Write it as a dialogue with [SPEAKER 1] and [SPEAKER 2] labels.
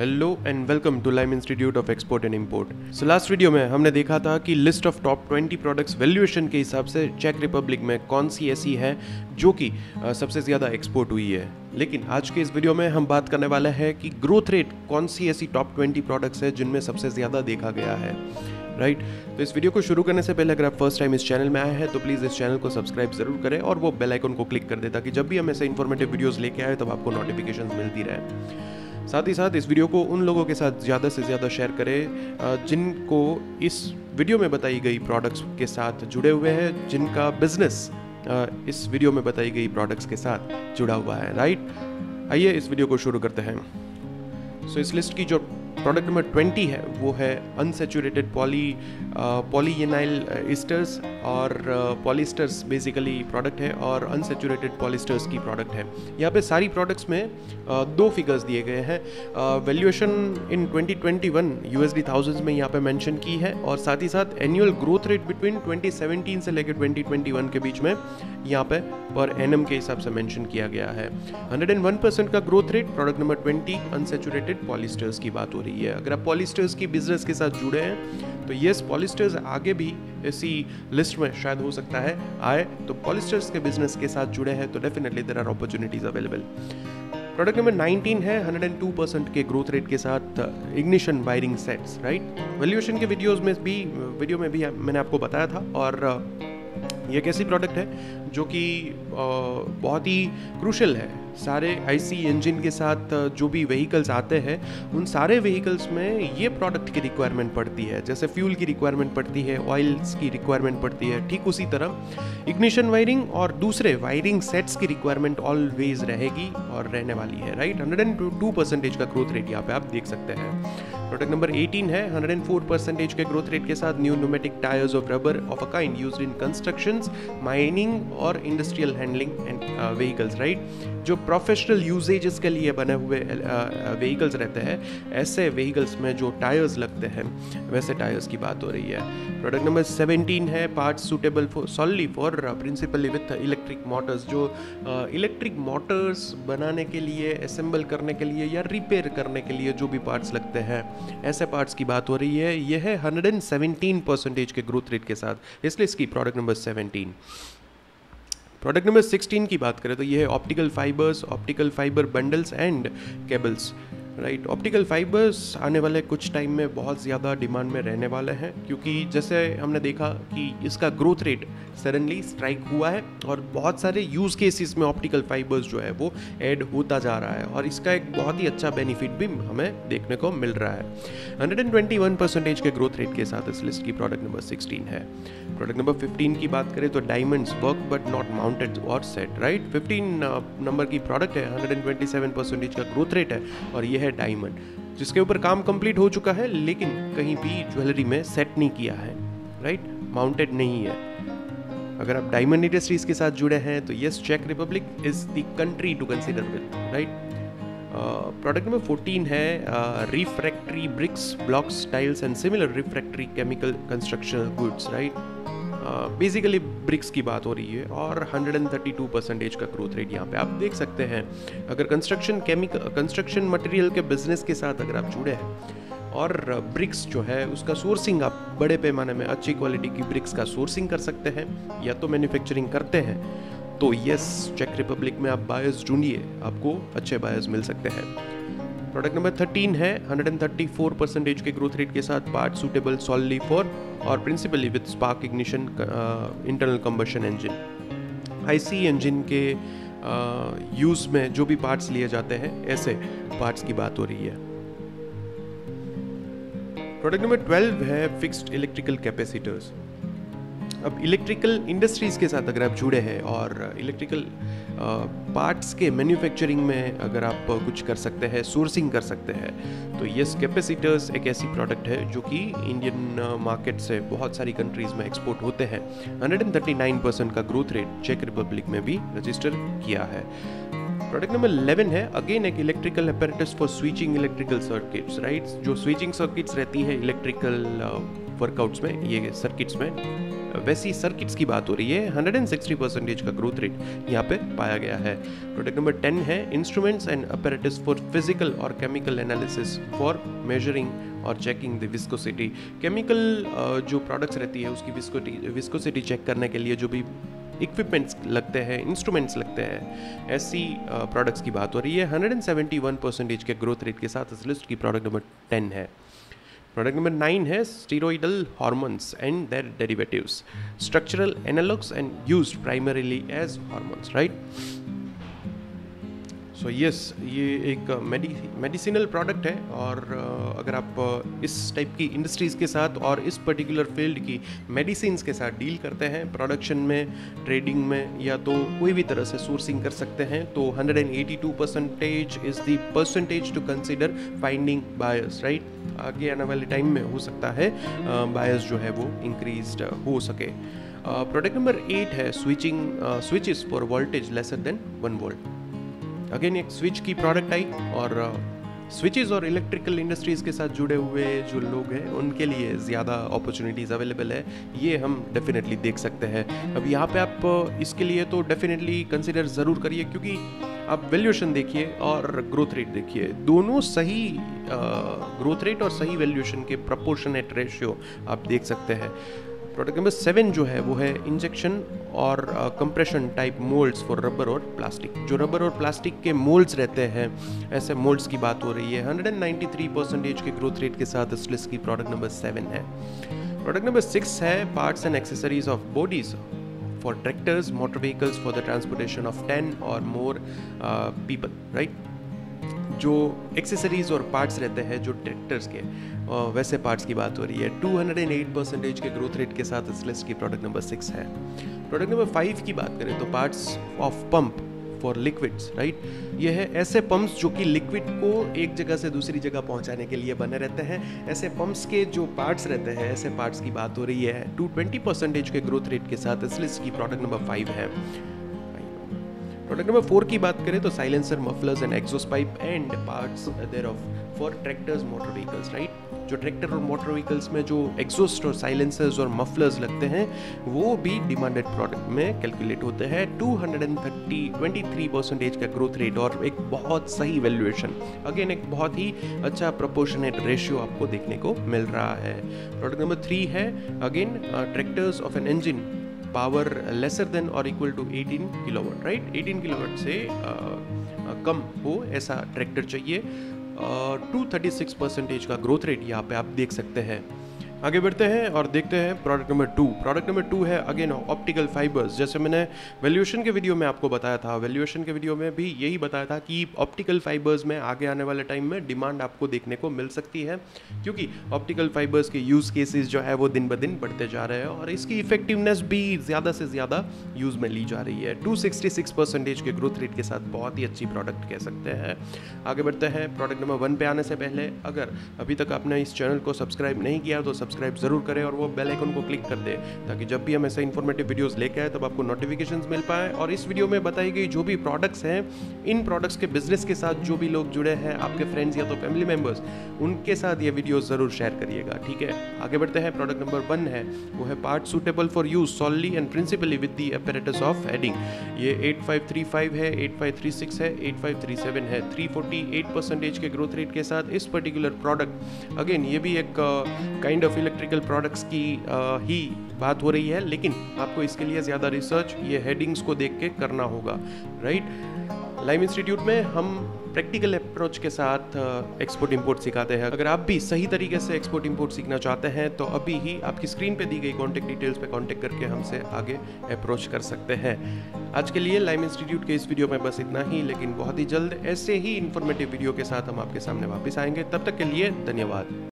[SPEAKER 1] Hello and welcome to lime institute of export and import so last video में हमने देखा था कि list of top 20 products valuation के हिसाब से चेक रिपब्लिक में कौन सी ऐसी है जो कि सबसे ज़्यादा एक्सपोर्ट हुई है। लेकिन आज के इस वीडियो में हम बात करने वाले हैं कि ग्रोथ रेट कौन सी ऐसी टॉप 20 प्रोडक्ट्स है जिनमें सबसे ज़्यादा देखा गया है। Right right? तो इस वीडियो को शुरू करने से पहले अगर आप फ़र्स्ट टाइम इस चैनल में आए हैं तो प्लीज़ इस चैनल को सब्सक्राइब ज़रूर करें और वो बेल आइकन को क्लिक कर दें ताकि जब भी हम ऐसे इन्फॉर्मेटिव वीडियोस लेके आए, तब आपको नोटिफिकेशन मिलती रहे। साथ ही साथ इस वीडियो को उन लोगों के साथ ज़्यादा से ज़्यादा शेयर करें जिनको इस वीडियो में बताई गई प्रोडक्ट्स के साथ जुड़े हुए हैं जिनका बिज़नेस इस वीडियो में बताई गई प्रोडक्ट्स के साथ जुड़ा हुआ है राइट आइए इस वीडियो को शुरू करते हैं। सो so, इस लिस्ट की जो प्रोडक्ट नंबर 20 है वो है अनसेचुरेटेड पॉली पॉलीनाइल ईस्टर्स और पॉलिस्टर्स बेसिकली प्रोडक्ट है और अनसेचुरेटेड पॉलिस्टर्स की प्रोडक्ट है। यहाँ पे सारी प्रोडक्ट्स में दो फिगर्स दिए गए हैं। वैल्यूएशन इन 2021 यूएसडी थाउजेंड्स में यहाँ पे मेंशन की है और साथ ही साथ एनुअल ग्रोथ रेट बिटवीन 2017 से लेकर 2021 के बीच में यहाँ पे पर एनएम के हिसाब से मेंशन किया गया है। 101 परसेंट का growth rate product number 20 unsaturated polyesters की बात हो रही है। अगर आप पॉलिस्टर्स की बिज़नेस के साथ जुड़े हैं तो यस पॉलिस्टर्स आगे भी इसी लिस्ट में शायद हो सकता है। आए तो पॉलिस्टर्स के बिज़नेस के साथ जुड़े हैं तो definitely there are opportunities available product number 19 है 102 परसेंट के ग्रोथ रेट के साथ ignition wiring sets right valuation के वीडियोस में भी वीडियो में भी मैंने आपको बताया था और अ, ये एक ऐसी प्रोडक्ट है जो कि बहुत ही क्रूशल है। सारे आईसी इंजन के साथ, जो भी व्हीकल्स आते हैं, उन सारे व्हीकल्स में ये प्रोडक्ट की रिक्वायरमेंट पड़ती है। जैसे फ्यूल की रिक्वायरमेंट पड़ती है ऑयल्स की रिक्वायरमेंट पड़ती है, ठीक उसी तरह। इग्निशन वायरिंग और दूसरे वायरिंग सेट्स की रिक्वायरमेंट ऑलवेज रहेगी और रहने वाली है right hundred and two percentage का ग्रोथ रेट यहाँ पे आप देख सकते हैं। प्रोडक्ट नंबर 18 है 104 परसेंटेज के ग्रोथ रेट के साथ new pneumatic tyres of rubber of a kind used in constructions mining और industrial handling and vehicles right जो प्रोफेशनल यूजेजेस के लिए बने हुए व्हीकल्स रहते हैं, ऐसे व्हीकल्स में जो टायर्स लगते हैं, वैसे टायर्स की बात हो रही है। प्रोडक्ट नंबर 17 है parts suitable for solely for principally with electric motors जो इलेक्ट्रिक मोटर्स बनाने के लिए असेंबल करने के लिए या रिपेयर करने के लिए जो भी पार्ट्स लगते हैं। ऐसे पार्ट्स की बात हो रही है, यह है 117 परसेंटेज के ग्रोथ रेट के साथ। इसलिए इसकी प्रोडक्ट नंबर 17 प्रोडक्ट नंबर 16 की बात करें तो ये है optical fibres optical fibre bundles and cables right optical fibres आने वाले कुछ टाइम में बहुत ज़्यादा डिमांड में रहने वाले हैं, क्योंकि जैसे हमने देखा कि इसका ग्रोथ रेट सडनली स्ट्राइक हुआ है और बहुत सारे यूज़ केसेस में ऑप्टिकल फाइबर्स जो है वो ऐड होता जा रहा है और इसका एक बहुत ही अच्छा बेनिफिट भी हमें देखने को मिल रहा है। 121 परसेंटेज के ग्रोथ रेट के साथ इस लिस्ट की प्रोडक्ट नंबर 16 है। प्रोडक्ट नंबर 15 की बात करें तो diamonds work but not mounted और सेट राइट 15 नंबर की प्रोडक्ट है 127 परसेंटेज का ग्रोथ रेट है और ये है डायमंड, जिसके ऊपर काम कंप्लीट हो चुका है, लेकिन कहीं भी ज्वेलरी में सेट नहीं किया है राइट माउंटेड नहीं है। अगर आप डायमंड इंडस्ट्रीज़ के साथ जुड़े हैं तो yes check Republic is the country to consider with right product number 14 है refractory bricks blocks tiles and similar refractory chemical construction goods right basically bricks की बात हो रही है और 132 परसेंटेज का ग्रोथ रेट यहाँ पे आप देख सकते हैं। अगर कंस्ट्रक्शन केमिकल कंस्ट्रक्शन मटेरियल के बिज़नेस के साथ अगर आप जुड़े हैं और ब्रिक्स जो है, उसका सोर्सिंग आप बड़े पैमाने में अच्छी क्वालिटी की ब्रिक्स का सोर्सिंग कर सकते हैं या तो मैन्युफैक्चरिंग करते हैं तो यस चेक रिपब्लिक में आप बायर्स ढूंढिए, आपको अच्छे बायर्स मिल सकते हैं। प्रोडक्ट नंबर 13 है 134 परसेंटेज के ग्रोथ रेट के साथ पार्ट सुटेबल सॉलली फॉर और principally with spark ignition internal combustion engine IC engine के यूज़ में जो भी पार्ट्स लिए जाते हैं, ऐसे पार्ट्स की बात हो रही है। प्रोडक्ट नंबर 12 है फिक्स्ड इलेक्ट्रिकल कैपेसिटर्स अब इलेक्ट्रिकल इंडस्ट्रीज़ के साथ अगर आप जुड़े हैं और इलेक्ट्रिकल पार्ट्स के मैन्युफैक्चरिंग में अगर आप कुछ कर सकते हैं सोर्सिंग कर सकते हैं तो यस कैपेसिटर्स एक ऐसी प्रोडक्ट है जो कि इंडियन मार्केट से बहुत सारी कंट्रीज़ में एक्सपोर्ट होते हैं। 139 परसेंट का ग्रोथ रेट चेक रिपब्लिक में भी रजिस्टर किया है। प्रोडक्ट नंबर 11 है अगेन एक electrical apparatus for switching electrical circuits right जो स्विचिंग सर्किट्स रहती है इलेक्ट्रिकल वर्कआउट्स में, ये सर्किट्स में। वैसी सर्किट्स की बात हो रही है। 160 परसेंटेज का ग्रोथ रेट यहाँ पे पाया गया है। प्रोडक्ट नंबर टेन है instruments and apparatus for physical और केमिकल एनालिसिस फॉर मेजरिंग और चेकिंग द विस्कोसिटी केमिकल जो प्रोडक्ट्स रहती है, उसकी विस्कोटी विस्कोसिटी चेक करने के लिए जो भी इक्विपमेंट्स लगते हैं इंस्ट्रूमेंट्स लगते हैं, ऐसी प्रोडक्ट्स की बात हो रही है। 171 परसेंटेज के ग्रोथ रेट के साथ इस लिस्ट की प्रोडक्ट नंबर 10 है। Product number 9 has steroidal hormones and their derivatives, structural analogs and used primarily as hormones, right? So so, yes yes, ये एक मेडिसिनल प्रोडक्ट है और अगर आप इस टाइप की इंडस्ट्रीज़ के साथ और इस पर्टिकुलर फ़ील्ड की मेडिसिन के साथ डील करते हैं प्रोडक्शन में ट्रेडिंग में या तो कोई भी तरह से सोर्सिंग कर सकते हैं तो 182 percentage is the percentage to consider finding buyers right आगे आने वाले टाइम में हो सकता है बायर्स जो है वो इंक्रीज हो सके। प्रोडक्ट नंबर एट है switching switches for voltage lesser than one volt again एक स्विच की प्रोडक्ट आई और स्विचेस uh, और इलेक्ट्रिकल इंडस्ट्रीज़ के साथ जुड़े हुए जो लोग हैं उनके लिए ज़्यादा अपॉर्चुनिटीज़ अवेलेबल है। ये हम डेफिनेटली देख सकते हैं। अब यहाँ पे आप uh, इसके लिए तो डेफिनेटली कंसिडर ज़रूर करिए क्योंकि आप वैल्यूएशन देखिए और ग्रोथ रेट देखिए। दोनों सही ग्रोथ uh, रेट और सही वैल्यूएशन के प्रपोर्शनेट रेशियो आप देख सकते हैं। प्रोडक्ट नंबर सेवन जो है, वो है इंजेक्शन और compression type moulds for rubber और प्लास्टिक जो रबर और प्लास्टिक के मोल्ड्स रहते हैं, ऐसे मोल्ड्स की बात हो रही है। 193 परसेंटेज के ग्रोथ रेट के साथ इस लिस्ट की प्रोडक्ट नंबर सेवन है। प्रोडक्ट नंबर सिक्स है parts and accessories of bodies for tractors motor vehicles for the transportation of ten और मोर पीपल राइट जो एक्सेसरीज और पार्ट्स रहते हैं, जो ट्रैक्टर्स के वैसे पार्ट्स की बात हो रही है। 208 परसेंटेज के ग्रोथ रेट के साथ इस लिस्ट की प्रोडक्ट नंबर सिक्स है। प्रोडक्ट नंबर फाइव की बात करें तो parts of pump for liquids right ये है ऐसे पंप्स जो कि लिक्विड को एक जगह से दूसरी जगह पहुँचाने के लिए बने रहते हैं। ऐसे पंप्स के जो पार्ट्स रहते हैं, ऐसे पार्ट्स की बात हो रही है टू ट्वेंटी परसेंटेज के ग्रोथ रेट के साथ इस लिस्ट की प्रोडक्ट नंबर फाइव है। प्रोडक्ट नंबर फोर की बात करें तो silencer mufflers and exhaust pipe and parts thereof for tractors motor vehicles right जो ट्रैक्टर और मोटर व्हीकल्स में जो एग्जॉस्ट और साइलेंसर्स और मफलर्स लगते हैं, वो भी डिमांडेड प्रोडक्ट में कैलकुलेट होते हैं। 230 23 परसेंटेज का ग्रोथ रेट और एक बहुत सही वैल्यूएशन अगेन एक बहुत ही अच्छा प्रोपोर्शनेट रेशियो आपको देखने को मिल रहा है। प्रोडक्ट नंबर थ्री है again tractors of an engine power lesser than और equal to 18 kilowatt right 18 kilowatt से कम हो ऐसा ट्रैक्टर चाहिए। टू थर्टी सिक्स परसेंटेज का ग्रोथ रेट यहाँ पे आप देख सकते हैं। आगे बढ़ते हैं और देखते हैं product number two product number two है अगेन ऑप्टिकल फाइबर्स जैसे मैंने वैल्यूएशन के वीडियो में आपको बताया था वैल्यूएशन के वीडियो में भी यही बताया था कि ऑप्टिकल फाइबर्स में आगे आने वाले टाइम में डिमांड आपको देखने को मिल सकती है, क्योंकि ऑप्टिकल फाइबर्स के यूज़ केसेस जो है वो दिन ब दिन बढ़ते जा रहे हैं और इसकी इफेक्टिवनेस भी ज़्यादा से ज़्यादा यूज़ में ली जा रही है। टू परसेंटेज के ग्रोथ रेट के साथ बहुत ही अच्छी प्रोडक्ट कह सकते हैं। आगे बढ़ते हैं प्रोडक्ट नंबर वन पे आने से पहले, अगर अभी तक आपने इस चैनल को सब्सक्राइब नहीं किया तो सब्सक्राइब ज़रूर करें और वो बेल आइकन को क्लिक कर दे, ताकि जब भी हम ऐसे इन्फॉर्मेटिव वीडियोस लेके आए, तब आपको नोटिफिकेशंस मिल पाए। और इस वीडियो में बताई गई जो भी प्रोडक्ट्स हैं, इन प्रोडक्ट्स के बिज़नेस के साथ जो भी लोग जुड़े हैं, आपके फ्रेंड्स या तो फैमिली मेंबर्स उनके साथ ये वीडियो ज़रूर शेयर करिएगा, ठीक है? आगे बढ़ते हैं प्रोडक्ट नंबर वन है, वो है part suitable for use solely and principally with the apparatus of heading ये 8535 है 8536 है 8537 है 348 परसेंटेज के ग्रोथ रेट के साथ इस पर्टिकुलर प्रोडक्ट अगेन ये भी एक काइंड ऑफ़ इलेक्ट्रिकल प्रोडक्ट्स की ही बात हो रही है, लेकिन आपको इसके लिए ज़्यादा रिसर्च ये हेडिंग्स को देख के करना होगा राइट लाइव इंस्टीट्यूट में हम प्रैक्टिकल अप्रोच के साथ एक्सपोर्ट इंपोर्ट सिखाते हैं। अगर आप भी सही तरीके से एक्सपोर्ट इंपोर्ट सीखना चाहते हैं तो अभी ही आपकी स्क्रीन पे दी गई कॉन्टैक्ट डिटेल्स पे कॉन्टैक्ट करके हमसे आगे अप्रोच कर सकते हैं। आज के लिए लाइव इंस्टीट्यूट के इस वीडियो में बस इतना ही, लेकिन बहुत ही जल्द ऐसे ही इन्फॉर्मेटिव वीडियो के साथ हम आपके सामने वापस आएँगे। तब तक के लिए धन्यवाद।